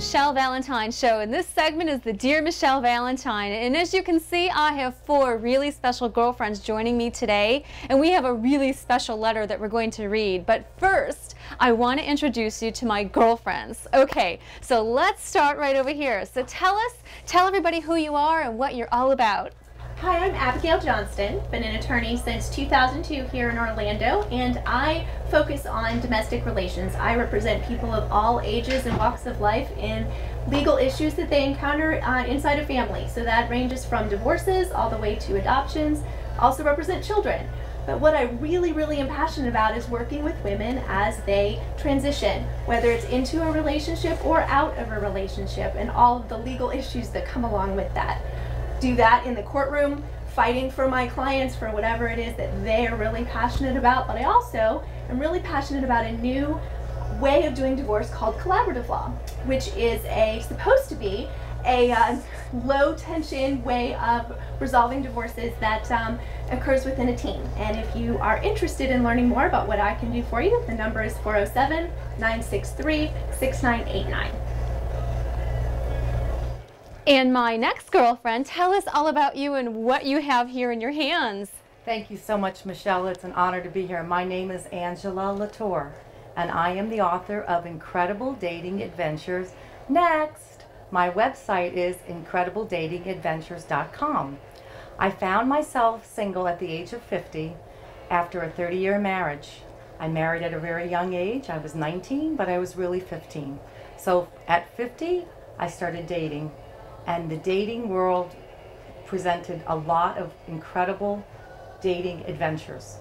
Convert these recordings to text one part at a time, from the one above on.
Michelle Valentine show, and this segment is the Dear Michelle Valentine. And as you can see, I have four really special girlfriends joining me today, and we have a really special letter that we're going to read. But first, I want to introduce you to my girlfriends. Okay, so let's start right over here. So tell us, tell everybody who you are and what you're all about. Hi, I'm Abigail Johnston, been an attorney since 2002 here in Orlando, and I focus on domestic relations. I represent people of all ages and walks of life in legal issues that they encounter uh, inside a family. So that ranges from divorces all the way to adoptions. Also represent children. But what I really, really am passionate about is working with women as they transition, whether it's into a relationship or out of a relationship, and all of the legal issues that come along with that do that in the courtroom, fighting for my clients for whatever it is that they are really passionate about. But I also am really passionate about a new way of doing divorce called collaborative law, which is a supposed to be a uh, low tension way of resolving divorces that um, occurs within a team. And if you are interested in learning more about what I can do for you, the number is 407 963 6989. And my next girlfriend, tell us all about you and what you have here in your hands. Thank you so much, Michelle. It's an honor to be here. My name is Angela Latour, and I am the author of Incredible Dating Adventures. Next, my website is incredibledatingadventures.com. I found myself single at the age of 50 after a 30 year marriage. I married at a very young age. I was 19, but I was really 15. So at 50, I started dating and the dating world presented a lot of incredible dating adventures.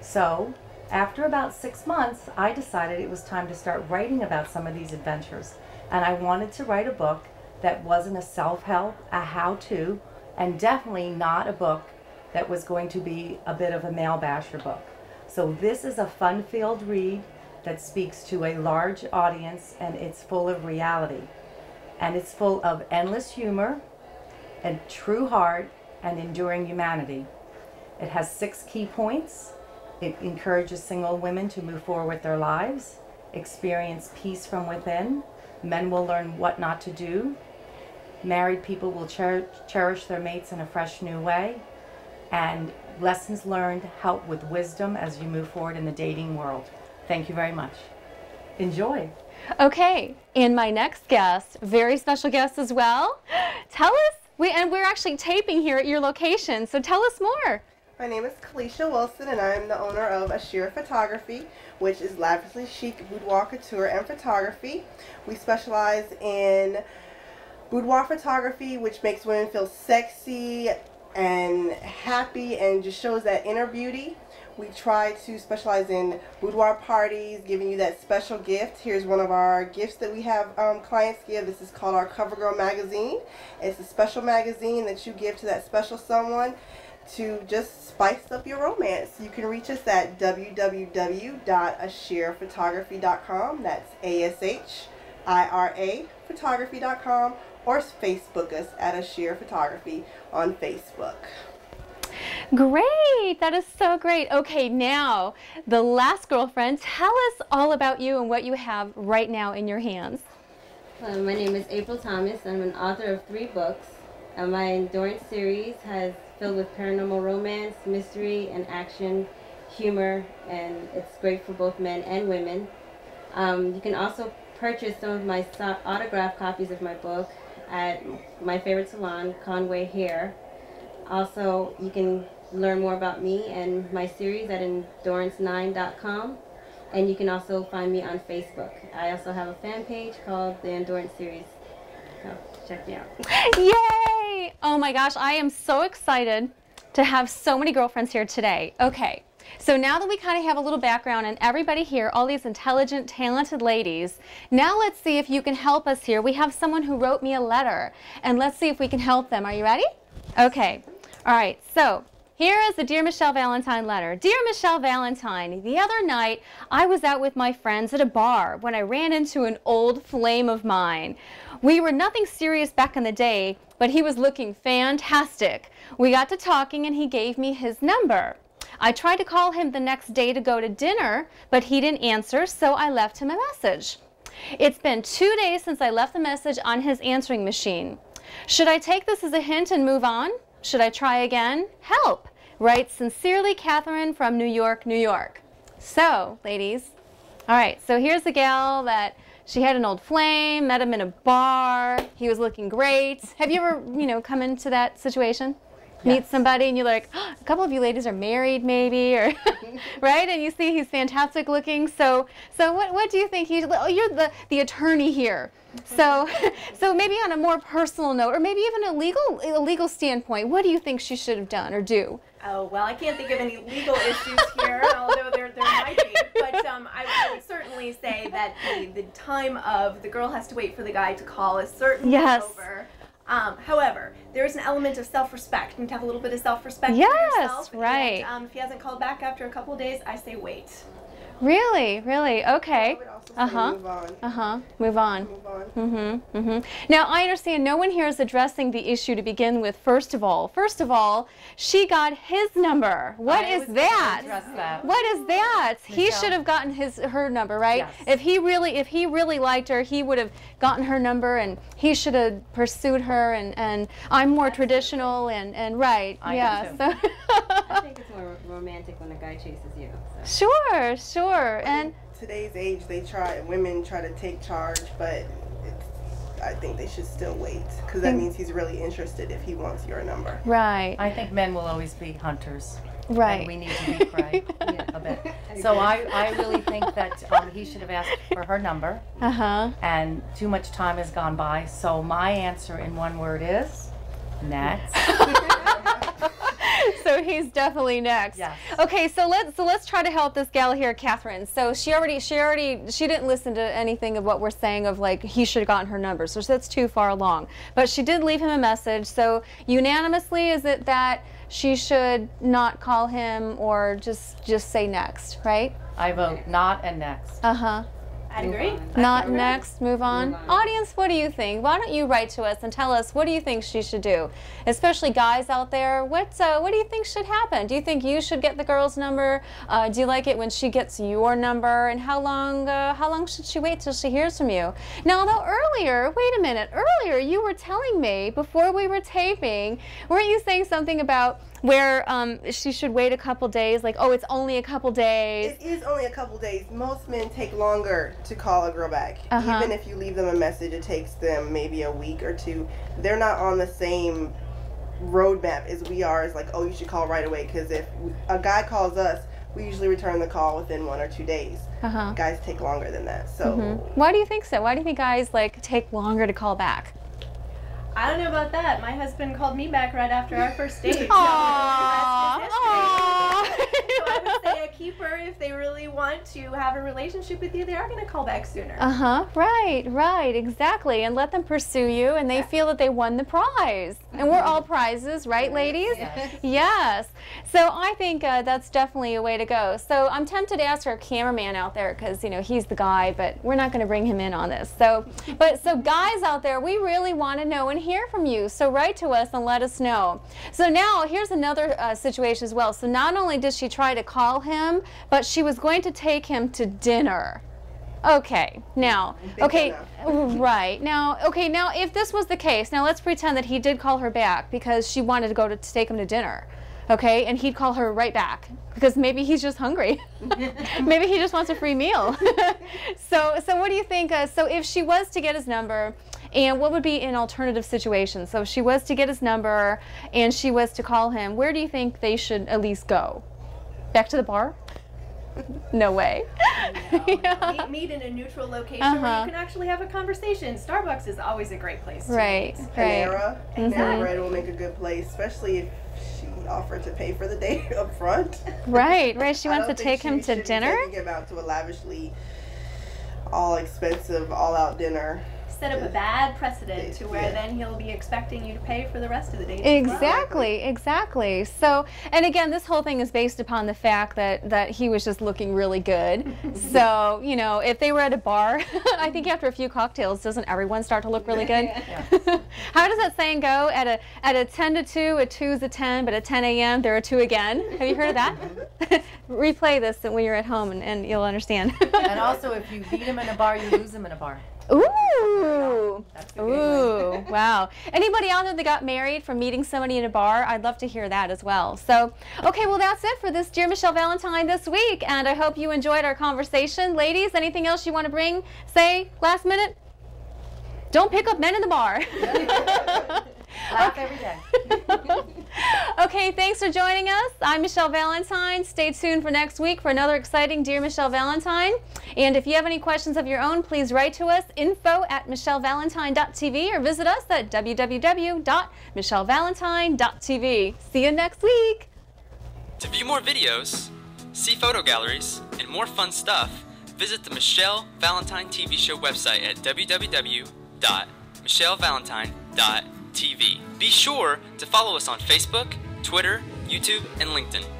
So, after about six months, I decided it was time to start writing about some of these adventures. And I wanted to write a book that wasn't a self help, a how to, and definitely not a book that was going to be a bit of a male basher book. So, this is a fun filled read that speaks to a large audience and it's full of reality and it's full of endless humor and true heart and enduring humanity. It has six key points. It encourages single women to move forward with their lives, experience peace from within. Men will learn what not to do. Married people will cher cherish their mates in a fresh new way. And lessons learned help with wisdom as you move forward in the dating world. Thank you very much. Enjoy. Okay, and my next guest, very special guest as well. Tell us, we, and we're actually taping here at your location, so tell us more. My name is Kalisha Wilson, and I'm the owner of Ashira Photography, which is lavishly chic boudoir couture and photography. We specialize in boudoir photography, which makes women feel sexy and happy and just shows that inner beauty. We try to specialize in boudoir parties, giving you that special gift. Here's one of our gifts that we have um, clients give. This is called our CoverGirl magazine. It's a special magazine that you give to that special someone to just spice up your romance. You can reach us at www.ashiraphotography.com. That's A-S-H-I-R-A photography.com or Facebook us at Ashira Photography on Facebook. Great, that is so great. Okay, now the last girlfriend, tell us all about you and what you have right now in your hands. Uh, my name is April Thomas. I'm an author of three books. Uh, my Endurance series has filled with paranormal romance, mystery, and action, humor, and it's great for both men and women. Um, you can also purchase some of my autographed copies of my book at my favorite salon, Conway Hair. Also, you can learn more about me and my series at endurance9.com. And you can also find me on Facebook. I also have a fan page called the Endurance Series. So check me out. Yay! Oh my gosh, I am so excited to have so many girlfriends here today. Okay, so now that we kind of have a little background and everybody here, all these intelligent, talented ladies, now let's see if you can help us here. We have someone who wrote me a letter, and let's see if we can help them. Are you ready? Okay. All right, so here is the Dear Michelle Valentine letter. Dear Michelle Valentine, the other night I was out with my friends at a bar when I ran into an old flame of mine. We were nothing serious back in the day, but he was looking fantastic. We got to talking and he gave me his number. I tried to call him the next day to go to dinner, but he didn't answer, so I left him a message. It's been two days since I left the message on his answering machine. Should I take this as a hint and move on? Should I try again? Help! Writes sincerely Catherine from New York, New York. So, ladies, all right, so here's the gal that she had an old flame, met him in a bar, he was looking great. Have you ever, you know, come into that situation? Meet somebody and you're like, "Oh, a couple of you ladies are married maybe, or right? And you see he's fantastic looking. So, so what, what do you think he's, oh, you're the, the attorney here. So, so maybe on a more personal note, or maybe even a legal, a legal standpoint, what do you think she should have done or do? Oh, well, I can't think of any legal issues here, although there, there might be. But um, I, I would certainly say that the, the time of the girl has to wait for the guy to call is certainly Yes. over. Um, however, there is an element of self-respect. You need to have a little bit of self-respect Yes, right. And, um, if he hasn't called back after a couple of days, I say wait. Really, really, okay. I would also say Uh-huh. move on. Uh huh. Move on. Move on. Mm-hmm. Mm-hmm. Now I understand no one here is addressing the issue to begin with. First of all, first of all, she got his number. What I is was that? address that. What is that? He should have gotten his her number, right? Yes. If he really if he really liked her, he would have gotten her number and he should have pursued her and and I'm more traditional and and right. I do yeah. too. So I think it's more romantic when a guy chases you. So. Sure, sure. And today's age, they try women try to take charge, but I think they should still wait because that means he's really interested if he wants your number. right. I think men will always be hunters. Right. And we need to be prey a bit. So I, I really think that um, he should have asked for her number, Uh-huh. and too much time has gone by. So my answer in one word is next. so he's definitely next. Yes. Okay, so let's so let's try to help this gal here, Catherine. So she already she already she didn't listen to anything of what we're saying of like he should have gotten her number. So that's too far along. But she did leave him a message. So unanimously, is it that she should not call him or just just say next, right? I vote not and next. Uh huh. I'd agree. Not Okay. next, move on. Move on. Audience, what do you think? Why don't you write to us and tell us what do you think she should do? Especially guys out there, what uh, what do you think should happen? Do you think you should get the girl's number? Uh, do you like it when she gets your number? And how long uh, how long should she wait till she hears from you? Now, although earlier, wait a minute, earlier you were telling me before we were taping, weren't you saying something about where um, she should wait a couple days? Like, oh, it's only a couple days. It is only a couple days. Most men take longer to call a girl back. Uh-huh. Even if you leave them a message, it takes them maybe a week or two. They're not on the same roadmap as we are. As like, oh, you should call right away. Because if a guy calls us, we usually return the call within one or two days. Uh huh. Guys take longer than that. So Why do you think so? Why do you think guys like take longer to call back? I don't know about that. My husband called me back right after our first date. Aww. the rest is history. Aww. so I would say a keeper, if they really want to have a relationship with you, they are going to call back sooner. Uh huh. Right. Right. Exactly. And let them pursue you, and they feel that they won the prize. And we're all prizes, right, ladies? Yes. Yes. So I think uh, that's definitely a way to go. So I'm tempted to ask our cameraman out there because you know he's the guy, but we're not going to bring him in on this. So, but so guys out there, we really want to know and hear from you. So write to us and let us know. So now here's another uh, situation as well. So not only did she try to call him, but she was going to take him to dinner. Okay, now, okay, right. Now, okay, now if this was the case, now let's pretend that he did call her back because she wanted to go to, to take him to dinner. Okay, and he'd call her right back because maybe he's just hungry. maybe he just wants a free meal. so, so what do you think? Uh, so, if she was to get his number, and what would be an alternative situation? So, if she was to get his number and she was to call him, where do you think they should at least go? Back to the bar? No way. Yeah. meet, meet in a neutral location where Uh-huh. you can actually have a conversation. Starbucks is always a great place. To Right, meet. right. Panera, Mhm. Panera Bread will make a good place, especially if she offered to pay for the date up front. Right, right. She wants to don't think take she him to should be dinner. Taking him out to a lavishly, all expensive, all out dinner. Set up a bad precedent to where Yeah. then he'll be expecting you to pay for the rest of the date. as well. Exactly, exactly. So, and again, this whole thing is based upon the fact that that he was just looking really good. so, you know, if they were at a bar, I think after a few cocktails, doesn't everyone start to look really good? How does that saying go? At a at a 10 to 2, a 2 is a 10, but at 10 a.m. there are two again. Have you heard of that? Replay this when you're at home, and, and you'll understand. And also, if you beat him in a bar, you lose him in a bar. Ooh. The Ooh, wow. Anybody out there that got married from meeting somebody in a bar? I'd love to hear that as well. So, okay, well, that's it for this Dear Michelle Valentine this week. And I hope you enjoyed our conversation. Ladies, anything else you want to bring, say, last minute? Don't pick up men in the bar. Laugh every day. okay, thanks for joining us. I'm Michelle Valentine. Stay tuned for next week for another exciting Dear Michelle Valentine. And if you have any questions of your own, please write to us info at michellevalentine.tv or visit us at www.michellevalentine.tv. See you next week. To view more videos, see photo galleries, and more fun stuff, visit the Michelle Valentine TV show website at www.michellevalentine.tv. Be sure to follow us on Facebook, Twitter, YouTube, and LinkedIn.